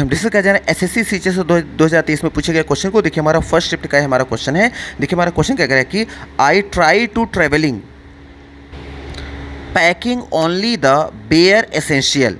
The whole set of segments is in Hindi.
हम डिस्कस कर जा रहे हैं एस एस सी सी दो दो हज़ार तेईस में पूछे गए क्वेश्चन को। देखिए, हमारा फ़र्स्ट शिफ्ट का है, हमारा क्वेश्चन है। देखिए, हमारा क्वेश्चन क्या कह रहा है कि I try to travelling packing only the bare essential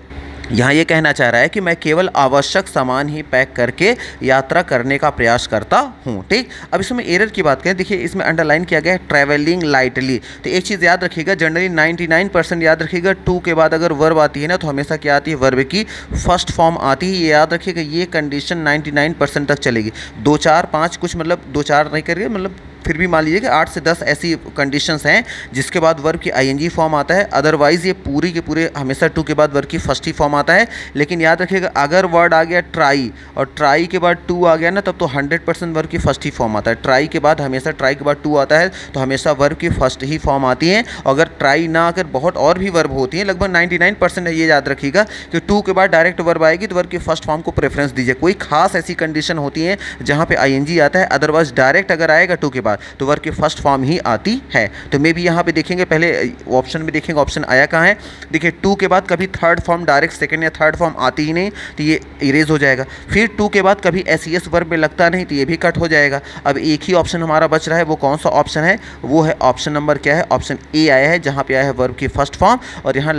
यहाँ ये कहना चाह रहा है कि मैं केवल आवश्यक सामान ही पैक करके यात्रा करने का प्रयास करता हूँ, ठीक? अब इसमें एरर की बात करें, देखिए इसमें अंडरलाइन किया गया है ट्रैवलिंग लाइटली तो एक चीज़ याद रखिएगा जनरली 99 परसेंट याद रखिएगा टू के बाद अगर वर्ब आती है ना तो हमेशा क्या आती है? वर्ब की फ़र्स्ट फॉर्म आती है, ये याद रखिएगा, ये कंडीशन नाइन्टी परसेंट तक चलेगी। दो चार पाँच कुछ मतलब दो चार नहीं करिए मतलब फिर भी मान लीजिए कि आठ से दस ऐसी कंडीशंस हैं, जिसके बाद वर्ब की आईएनजी फॉर्म आता है। अदरवाइज़ ये पूरी के पूरे, हमेशा टू के बाद वर्ब की फ़र्स्ट ही फॉर्म आता है। लेकिन याद रखिएगा, अगर वर्ड आ गया ट्राई और ट्राई के बाद टू आ गया ना, तब तो हंड्रेड परसेंट वर्ब की फ़र्स्ट ही फॉर्म आता है। ट्राई के बाद हमेशा ट्राई के बाद टू आता है तो हमेशा वर्ब की फ़र्स्ट ही फॉर्म आती है। अगर ट्राई ना, अगर बहुत और भी वर्ब होती हैं, लगभग नाइन्टी नाइन परसेंट ये याद रखिएगा, कि टू के बाद डायरेक्ट वर्ब आएगी तो वर्ब की फ़र्स्ट फॉर्म को प्रेफरेंस दीजिए। कोई खास ऐसी कंडीशन होती है, जहाँ पर आई आता है अदरवाइज़ डायरेक्ट अगर आएगा टू के बाद। तो वर्ब की फ़र्स्ट फॉर्म ही आती है। तो मे भी यहाँ पे देखेंगे, पहले ऑप्शन में देखेंगे ऑप्शन आया कहाँ है? देखिए टू के बाद कभी थर्ड फॉर्म डायरेक्ट सेकंड या थर्ड फॉर्म आती ही नहीं तो ये इरेज हो जाएगा। फिर टू के बाद कभी एस सी एस वर्ब में लगता नहीं तो ये भी कट हो जाएगा। अब एक ही ऑप्शन हमारा बच रहा है, वो कौन सा ऑप्शन है? वो है ऑप्शन नंबर क्या है? ऑप्शन ए आया है, जहाँ पे आया है वर्ब की फ़र्स्ट फॉर्म और यहाँ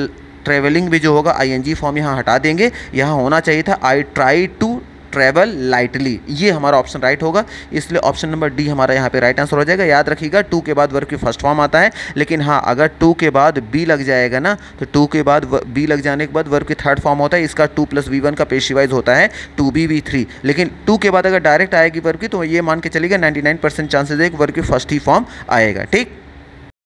ट्रेवलिंग भी जो होगा आईएनजी फॉर्म यहाँ हटा देंगे। यहाँ होना चाहिए था I try to travel lightly ये हमारा ऑप्शन राइट होगा। इसलिए ऑप्शन नंबर डी हमारा यहाँ पे राइट आंसर हो जाएगा। याद रखिएगा टू के बाद वर्ग की फ़र्स्ट फॉर्म आता है। लेकिन हाँ अगर टू के बाद बी लग जाएगा ना तो टू के बाद बी लग जाने के बाद वर्ग की थर्ड फॉर्म होता है। इसका टू प्लस वी वन का पेशीवाइज होता है। टू बी वी थ्री लेकिन टू के बाद अगर डायरेक्ट आएगी वर्ग की तो ये मान के चलेगा नाइन्टी नाइन परसेंट चांसेज है वर्ग की फ़र्स्ट ही फॉर्म आएगा। ठीक?